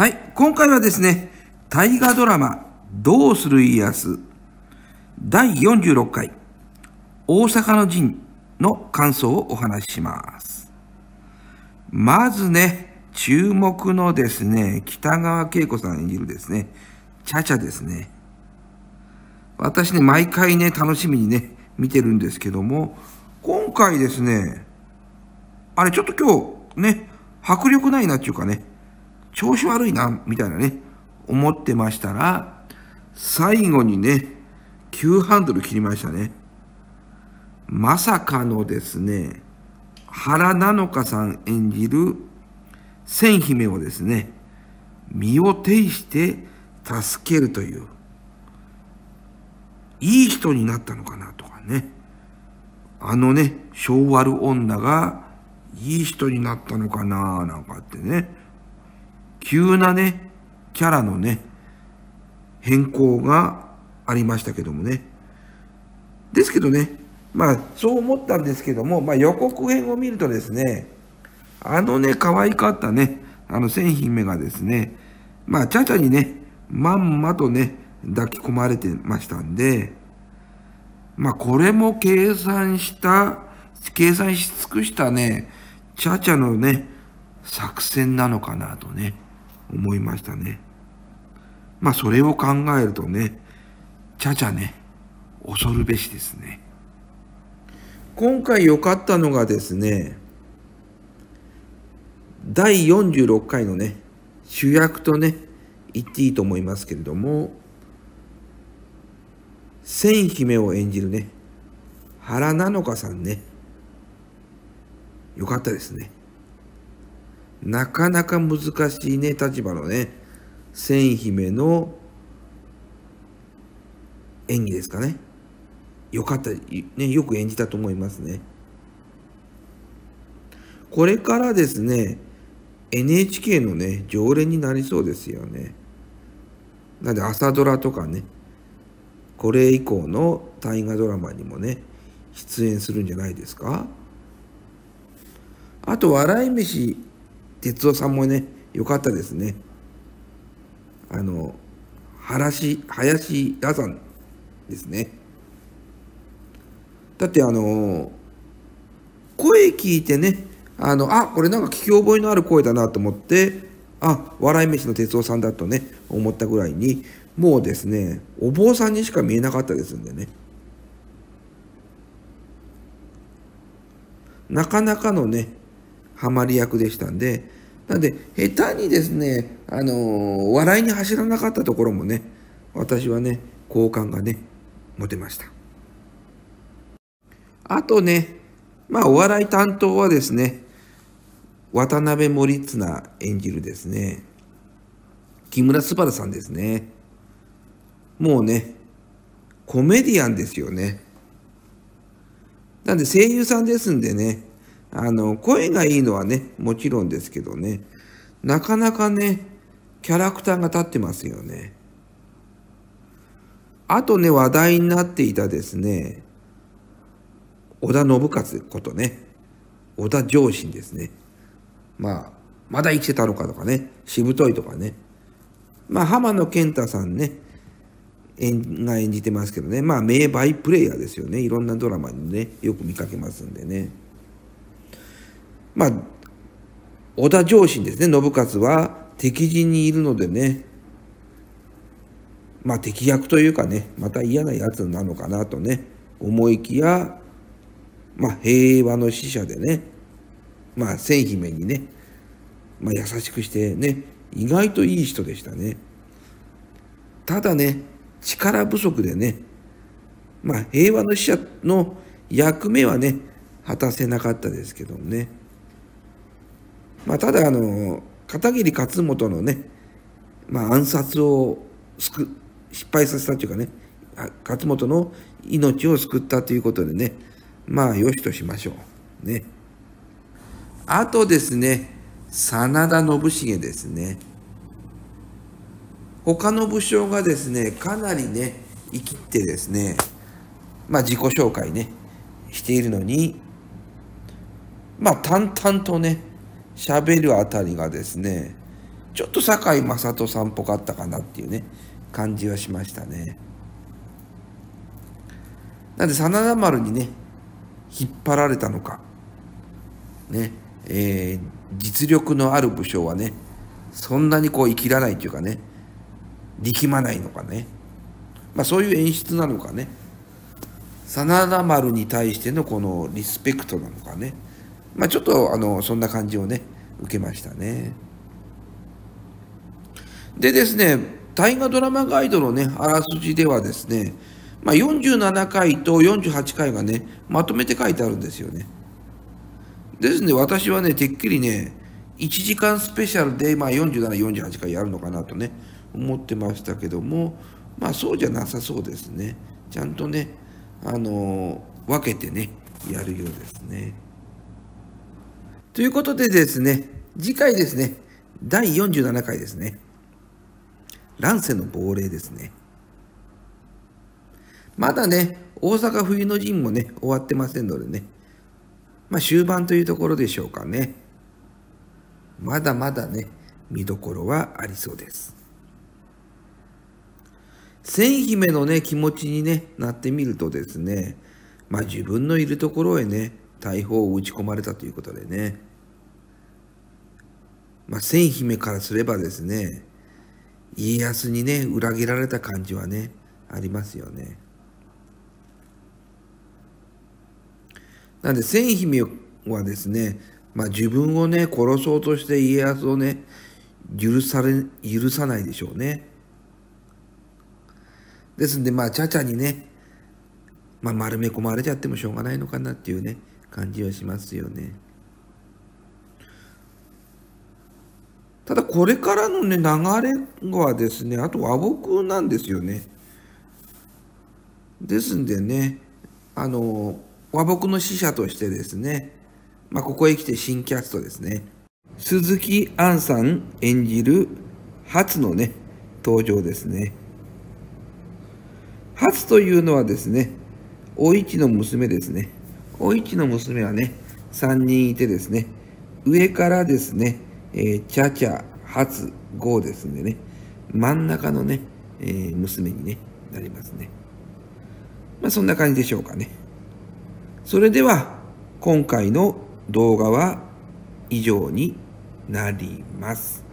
はい、今回はですね、大河ドラマ、どうする家康、第46回、大阪の陣の感想をお話しします。まずね、注目のですね、北川景子さん演じるですね、チャチャですね。私ね、毎回ね、楽しみにね、見てるんですけども、今回ですね、あれちょっと今日ね、迫力ないなっていうかね、調子悪いな、みたいなね、思ってましたら、最後にね、急ハンドル切りましたね。まさかのですね、原菜乃華さん演じる千姫をですね、身を挺して助けるという、いい人になったのかなとかね。あのね、昭和る女がいい人になったのかななんかってね。急なね、キャラのね、変更がありましたけどもね。ですけどね、まあそう思ったんですけども、まあ予告編を見るとですね、あのね、可愛かったね、あの千姫がですね、まあちゃちゃにね、まんまとね、抱き込まれてましたんで、まあこれも計算した、計算し尽くしたね、ちゃちゃのね、作戦なのかなとね。思いましたね。まあそれを考えるとね、ちゃちゃね、恐るべしですね。今回良かったのがですね、第46回のね、主役とね、言っていいと思いますけれども、千姫を演じるね、原菜乃華さんね、よかったですね。なかなか難しいね、立場のね、千姫の演技ですかね。よかった、ね、よく演じたと思いますね。これからですね、NHK のね、常連になりそうですよね。なんで朝ドラとかね、これ以降の大河ドラマにもね、出演するんじゃないですか。あと、笑い飯哲夫さんもね、よかったですね。あの、林、林羅山ですね。だってあの、声聞いてね、あの、あ、これなんか聞き覚えのある声だなと思って、あ、笑い飯の哲夫さんだとね、思ったぐらいに、もうですね、お坊さんにしか見えなかったですんでね。なかなかのね、ハマり役でしたんで、なんで、下手にですね、あの笑いに走らなかったところもね、私はね、好感がね、持てました。あとね、まあ、お笑い担当はですね、渡辺守綱演じるですね、木村昴さんですね。もうね、コメディアンですよね。なんで声優さんですんでね、あの、声がいいのはね、もちろんですけどね、なかなかね、キャラクターが立ってますよね。あとね、話題になっていたですね、織田信勝ことね、織田上信ですね。まあ、まだ生きてたのかとかね、しぶといとかね。まあ、浜野健太さんね、演が演じてますけどね、まあ、名バイプレイヤーですよね。いろんなドラマにね、よく見かけますんでね。まあ、織田上信ですね、信勝は敵陣にいるのでね、まあ敵役というかね、また嫌なやつなのかなとね、思いきや、まあ平和の使者でね、まあ千姫にね、まあ優しくしてね、意外といい人でしたね。ただね、力不足でね、まあ平和の使者の役目はね、果たせなかったですけどもね。まあ、ただあの片桐勝元のね、まあ、暗殺を失敗させたというかね勝元の命を救ったということでねまあよしとしましょう。ね。あとですね真田信繁ですね。他の武将がですねかなりね生きてですねまあ自己紹介ねしているのにまあ淡々とね喋るあたりがですねちょっと堺雅人さんっぽかったかなっていうね感じはしましたね。なんで真田丸にね引っ張られたのか。ねえー、実力のある武将はねそんなにこう生きらないというかね力まないのかね。まあそういう演出なのかね。真田丸に対してのこのリスペクトなのかね。まあちょっとあのそんな感じをね受けましたね。でですね大河ドラマガイドのねあらすじではですねまあ、47回と48回がねまとめて書いてあるんですよね。ですんで私はねてっきりね1時間スペシャルで、まあ、4748回やるのかなとね思ってましたけどもまあそうじゃなさそうですね。ちゃんとねあの、分けてねやるようですね。ということでですね次回ですね第47回ですね乱世の亡霊ですね。まだね大阪冬の陣もね終わってませんのでねまあ終盤というところでしょうかね。まだまだね見どころはありそうです。千姫のね気持ちに、ね、なってみるとですねまあ自分のいるところへね大砲を撃ち込まれたということでね。まあ千姫からすればですね家康にね裏切られた感じはねありますよね。なんで千姫はですねまあ自分をね殺そうとして家康をね許され許さないでしょうね。ですんでまあちゃちゃにね、まあ、丸め込まれちゃってもしょうがないのかなっていうね感じはしますよね。ただこれからのね流れはですねあと和睦なんですよね。ですんでねあの和睦の使者としてですね、まあ、ここへ来て新キャストですね鈴木杏さん演じる初のね登場ですね。初というのはですね、お市の娘ですね。お市の娘はね、3人いてですね、上からですね、えー、チャチャ、初、ゴーですんでね、真ん中のね、えー、娘に、ね、なりますね。まあそんな感じでしょうかね。それでは、今回の動画は以上になります。